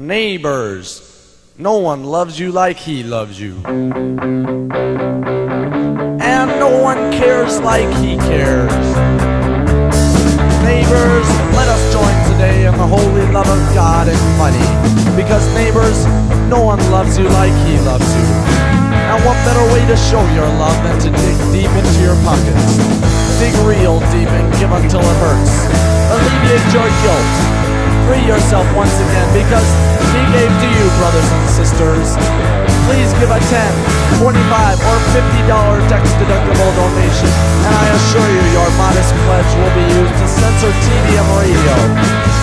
Neighbors. No one loves you like he loves you. And no one cares like he cares. Neighbors, let us join today in the holy love of God and money. Because neighbors, no one loves you like he loves you. And what better way to show your love than to dig deep into your pockets? Dig real deep and give until it hurts. Alleviate your guilt. Free yourself once again because he gave to you, brothers and sisters. Please give a 10, 25, or $50 tax deductible donation, and I assure you your modest pledge will be used to censor TV and radio,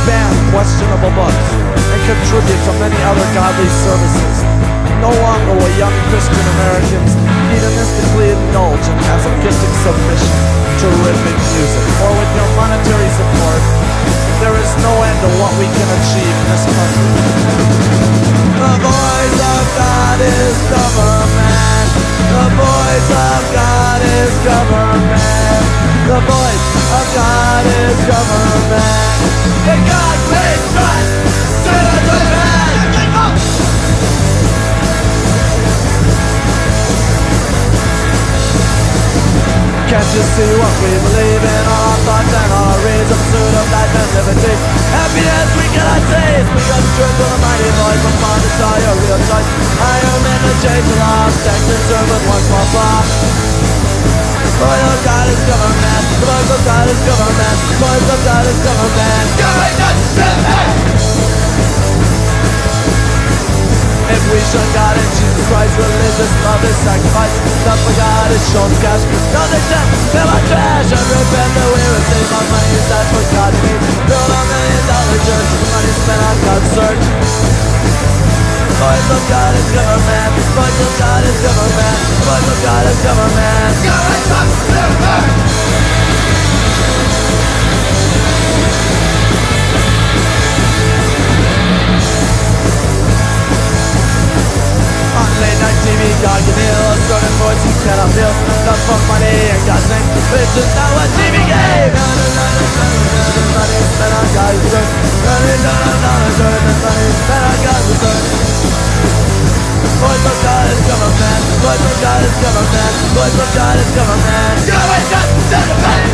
ban questionable books, and contribute to many other godly services. No longer will young Christian Americans hedonistically indulge in masochistic submission to rhythmic music, or we can achieve in this country. The voice of God is government. The voice of God is government. The voice of God is government. The God please trust to the government. Can't you see what we believe in? Our thoughts and our reason pursuit of life and liberty. Truth to the mighty voice from far to your real choice. I am in the change the law, protect and small flaw. Voice of God is government. The of God is government. The of God is government. Government. If we shun God and Jesus Christ, religious love is sacrifice. Love for God is shown cash. Nothing death, fill our trash and repent that we receive our money of God is government. Voice of God is government. God is government. Government. On late night TV, God can heal a certain voice you cannot feel. Love for money and God's name, which is not what TV gave. Money spent on Boy from China's government Boy from China's government God is it's